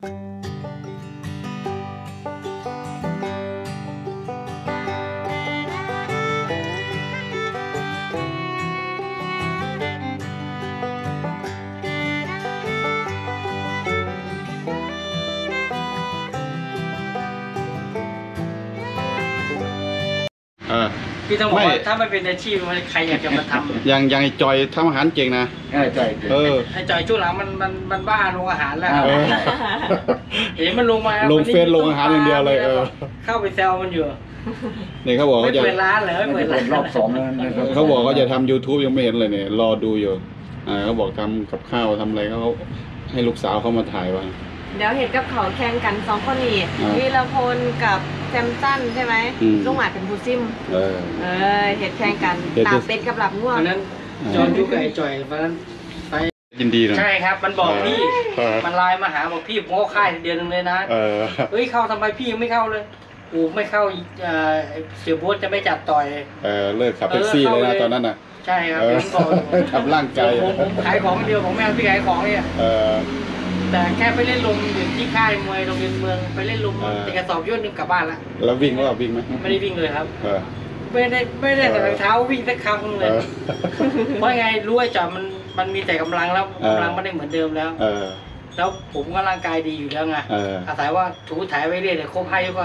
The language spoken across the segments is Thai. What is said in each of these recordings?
เพี่ต้องบอกไม่ว่าถ้าไม่เป็นอาชีพมันใครอยากจะมาทำอย่างอย่างไอ้จอยทำอาหารเก่งนะเออใช่เออ ไอ้จอยช่วงหลังมันมันมันบ้าลงอาหารแล้วเออ เห็นมันลงมาลงเฟซลงอาหารอย่างเดียวเลยเออ เข้าไปแซวมันอยู่นี่เขาบอกไม่เขาจะเปิดร้านเหรอไม่ไม่เปิดเปิร้านดรอบสองแล้วนะครับเขาบอกเขาจะทำ YouTube ยังไม่เห็นเลยเนี่ย รอดูอยู่ อ่าเขาบอกทำกับข้าวทำอะไรเขาให้ลูกสาวเขามาถ่ายบ้าง เดี๋ยวเห็นกับเขาแข่งกันสองคนนี่อ่า วีรพลกับ แซมสันใช่ไหมอืม ลุงหมาเป็นผู้ซิม เออ เออเห็ดแข่งกันเห็ด ตามเป็ดกับหลับง่วง วันนั้นจอนยุกบไอ้จอยวันนั้นไปยินดีนะ ใช่ครับ มันบอกพี่ เออ มันไลน์มาหาบอกพี่ผมเข้าค่ายเดือนหนึงเลยนะ เออ เฮ้ยเข้าทำไมพี่ยังไม่เข้าเลยโอ้ไม่เข้าอีกเอ่อเสียโบ๊ทจะไม่จับต่อย เออ เลิกขับแท็กซี่เลยนะตอนนั้นน่ะ ใช่ครับเออผมบอกทำร่างกาย ผมผมขายของเดียวผมไม่เอาพี่ขายของเนี่ยเออ แต่แค่ไปเล่นลมอยู่ที่ค่ายมวยโรงเรียนเมืองไปเล่นลมเออแต่กระสอบยอดหนึงกลับบ้านละแล้ววิ่งว่าวิ่งไหมไม่ได้วิ่งเลยครับเออไม่ได้ไม่ได้แต่รองเท้าวิ่งสักครั้งเลเอยอเพราะไงรู้ไอ้จอดมันมันมีแต่กำลังแล้วเออกำลังไม่ได้เหมือนเดิมแล้วเออแล้วผมก็ร่างกายดีอยู่แล้วไงเอออาศัยว่าถูถ่ายไปเรื่อยเดี๋ยวครบให้ก็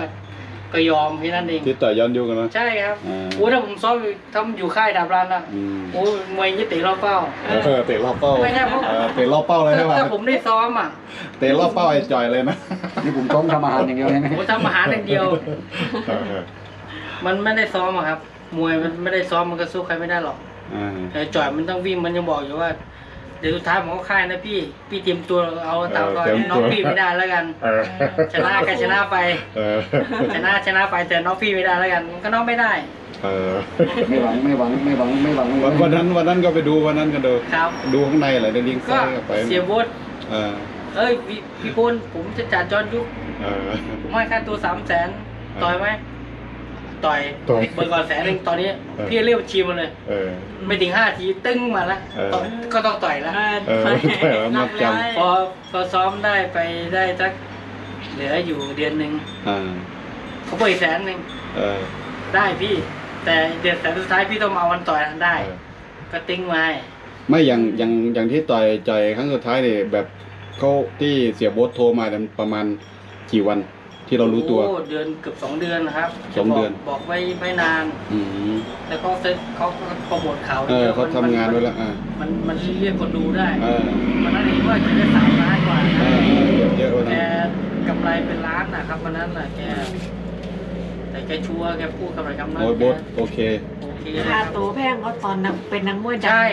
ก็ยอมแค่นั้นเองที่ต่อยย้อนยุคกันนะใช่ครับอ่าโอ้ถ้าผมซ้อมอยู่ทำอยู่ค่ายดาบรันละอืมโอ้มวยยี่เตะรอบเป้าเออเตะรอบเป้าไม่ใช่เพราะเออเตะรอบเป้าเลยใช่ป่ะถ้าผมได้ซ้อมอะเตะรอบเป้าไอ้จอยเลยนะนี่ผมต้องทำอาหารอย่างเดียวใช่ไหมผมทำอาหารอย่างเดียวเออเออมันไม่ได้ซ้อมอะครับ มวยมันไม่ได้ซ้อมมันก็สู้ใครไม่ได้หรอกอ่าแต่จ่อยมันต้องวิ่งมันยังบอกอยู่ว่าเดี๋ยวสุดท้ายผมก็ค่ายนะพี่ พี่เตรียมตัวเอาตามรอยน้องพี่ไม่ได้แล้วกัน เออชนะก็ชนะไป เออชนะชนะไปแต่น้องพี่ไม่ได้แล้วกันมันก็น้องไม่ได้เออไม่หวังไม่หวังไม่หวังไม่หวังวันวันนั้นวันนั้นก็ไปดูวันนั้นก็ดูครับ ดูข้างในอะไรได้ลิงก์ก็ซ้ายไปเสียโบดเออเอ้ยพี่พี่พลผมจะจัดจอนยุคเออผมให้ค่าตัวสามแสนต่อยไหม ต่อยต่อยเบิกก่อนแสนหนึ่งตอนนี้เออ พี่เรียกบัญชีมาเลย เออ ไม่ถึงห้าทีตึ้งมาแล้วเออต่อยก็ต้องต่อยแล้ว เออไม่เอามาจำรับเลยพอพอซ้อมได้ไปได้สักเหลืออยู่เดือนหนึ่งอ่าเขาเปิดแสนหนึ่งเออได้พี่ แต่เดือนแต่สุดท้ายพี่ต้องมาเอาวันต่อยนั้นได้ เออก็ติ้งไว้ไม่อย่างอย่างอย่างที่ต่อยจอยครั้งสุดท้ายเนี่ยแบบเขาที่เสียโบทโทรมาเนี่ยประมาณกี่วัน ที่เรารู้ตัว โอ้เดือนเกือบสองเดือนนะครับสองเดือนจะบอกบอกไว้ไม่นาน อืม แต่เขาเซ็ตเขาเขาโปรโมทข่าวเออดียวเขามันทำงานไว้แล้วอ่า มันมันเรียกคนดูได้เออวันนั้นเองว่าจะได้สามล้านกว่าเออเยอะเยอะกว่าแกนั้น กำไรเป็นล้านนะครับวันนั้นน่ะแก แต่แกชัวร์แกพูดกำไรกำไรโอ้ยโบทโอเคโอเคค่าตัวแพงก็ตอนนักเป็นนักมวยดังใช่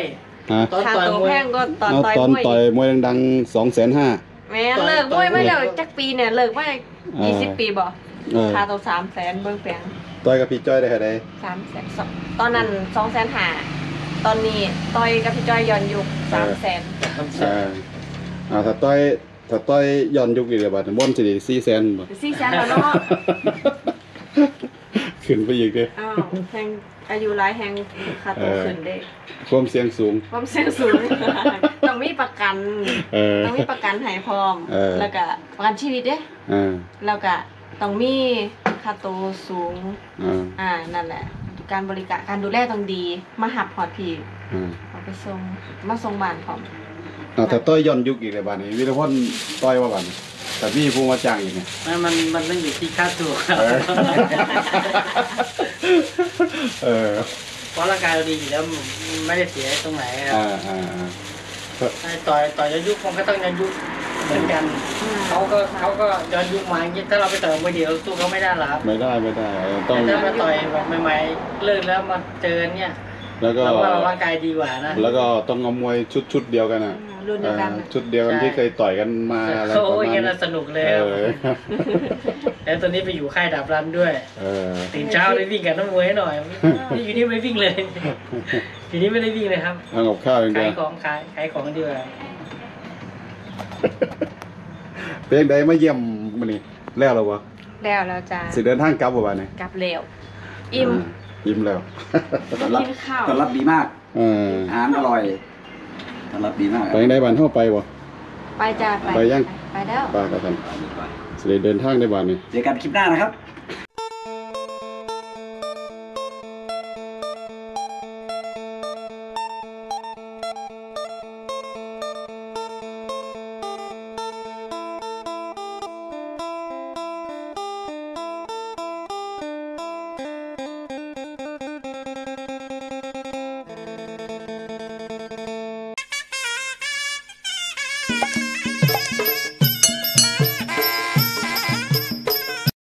ฮะตอนค่าต่อยตัวมวแพยงก็ตอนเอาต่อยตอนมวยต่อยมวยดังๆสองแสนห้าแม่เลิกมวยไม่เลิกจักปีเนี่ยเลิกไม่ เออยี่สิบปีบ่เออ ค่าตัวสามแสนเบิ่งแปลงต่อยกับพี่จ้อยได้เท่าไหร่สามแสนสองตอนนั้นสองแสนหาตอนนี้ต่อยกับพี่จอยย้อนยุคสามแสนอ่าอ่าถ้าต่อยถ้าต่อยย้อนยุคอีกเดี๋ยวบาทบนสิได้สี่แสนบ่ สี่แสนแล้วเนาะ ขึ้นไปอีกเด้อ้าวแหง อายุหลายแหงค่าตัวขึ้นได้ความเสี่ยงสูง ความเสี่ยงสูง ต้องมีประกันเออต้องมีประกันให้พร้อมเออแล้วก็ประกันชีวิตเด้อ่าแล้วก็ต้องมีค่าตัวสูงอ่าอ่านั่นแหละ การบริการการดูแลต้องดี มาหับหอดพีอ่าเอาไปส่งมาส่งบ้านพร้อมอ่าถ้าต่อยย้อนยุคอีกเดี๋ยวบาทนี้วิรพลต่อยว่าบาทนี้ แต่พี่ผู้มาจ้างอีกไงมันมันมันต้องอยู่ที่ค่าตัวครับเออ เออเพราะร่างกายเราดีอยู่แล้วมันไม่ได้เสียตรงไหนครัอ่าบอ่าอ่าไอ้ต่อยต่อยย้อนยุคมันก็ต้องย้อนยุคเหมือนกันเขาก็เขาก็ย้อนยุคมาอย่างงี้ถ้าเราไปต่อยมวยเดียวสู้เขาไม่ได้หรอกครับไม่ได้ไม่ได้เออต้อง แต่ถ้ามาต่อยแบบใหม่ๆเลิกแล้วมาเจอเนี่ย แล้วก็ เราว่าเราร่างกายดีกว่านะ แล้วก็ต้องเอามวยชุดชุดเดียวกันอะรุ่นเดียวกันเออชุดเดียวกันใช่ที่เคยต่อยกันมาอะไรโอ้ประยมาณยันี้นสนุกเลยเอครับอแล้วตอนนี้ไปอยู่ค่ายดาบรันด้วยเออตื่นเช้าได้วิ่งกับน้ำมวยให้หน่อยนี่อยู่นี่ไม่วิ่งเลยอยู่นี่ไม่ได้วิ่งเลยครับทำกับข้าวอย่างเดีขายวยของขายขายของดีกว่าเพลงใดมาเยี่ยมมันนี่แล้วเหรอวะแล้วแล้วจ้าสิเดินทางกลับบ่บ้านนี่กลับเร็วอิ่ม อิ่มแล้วต้อนรับกินข้าวต้อนรับดีมาก เอออาหารอร่อยต้อนรับดีมากไปยังได้บ้านเฮาไปบ่ ไปจ้าไปไปยังไไปแล้ว ป้าก็ทำเสด็จเดินทางได้บานนี่ เจอกันคลิปหน้านะครับ